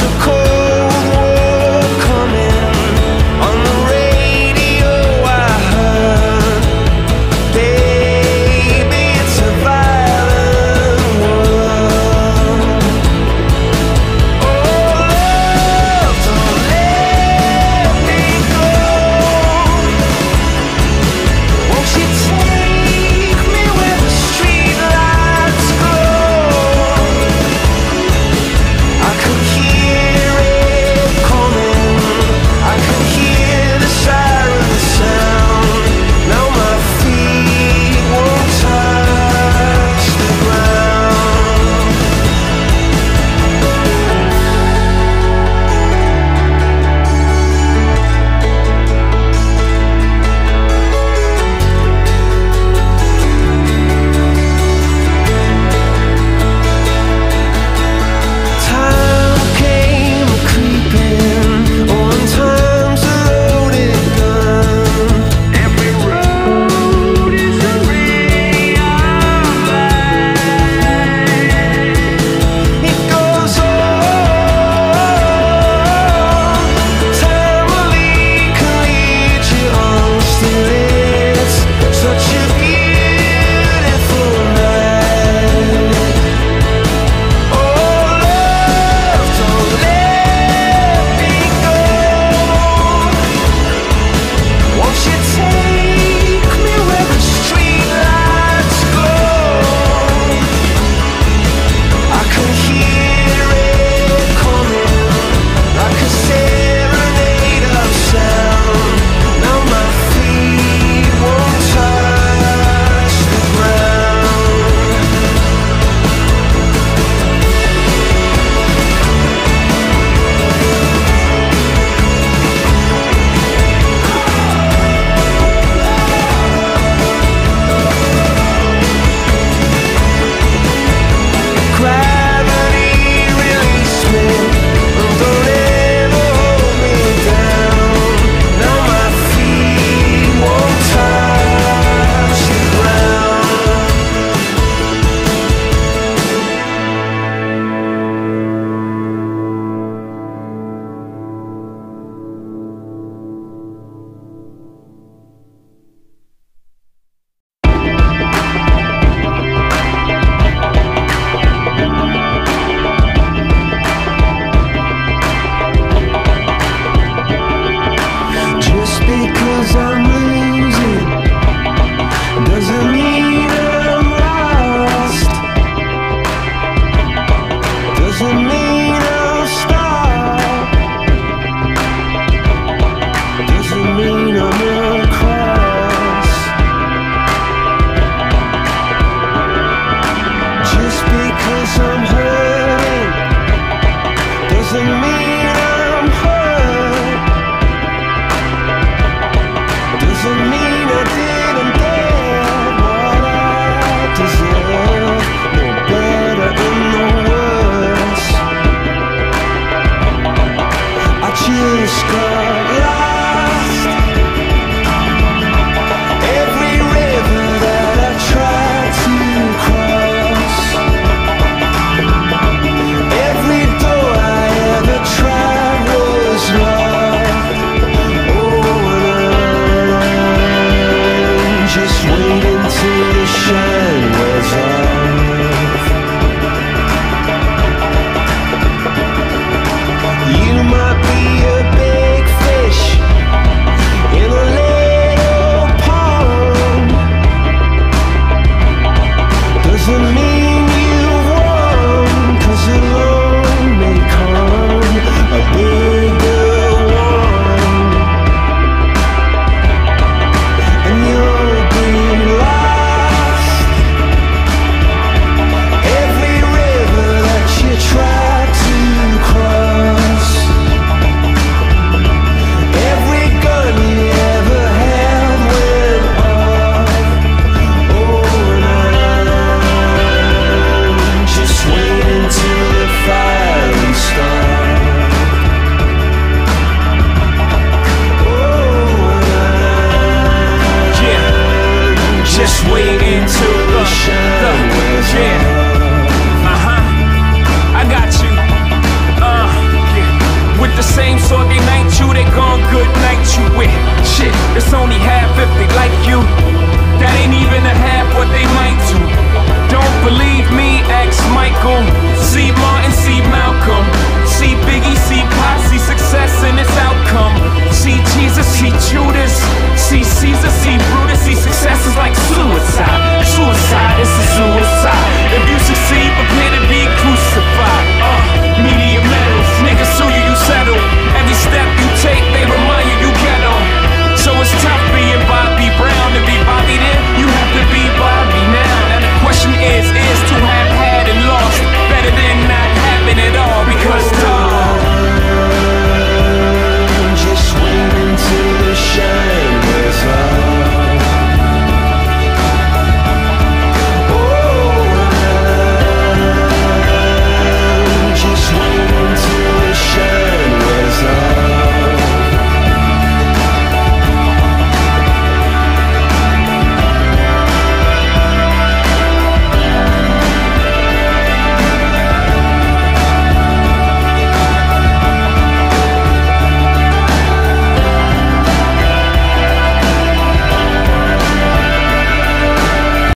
so cold